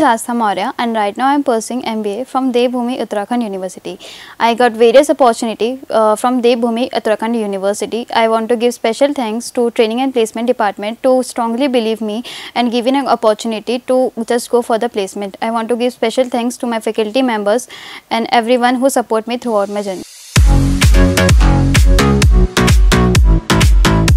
is Astha Mourya and right now I am pursuing MBA from Devbhoomi Uttarakhand University. I got various opportunity uh, from Devbhoomi Uttarakhand University. I want to give special thanks to Training and Placement Department to strongly believe me and giving an opportunity to just go for the placement. I want to give special thanks to my faculty members and everyone who support me throughout my journey.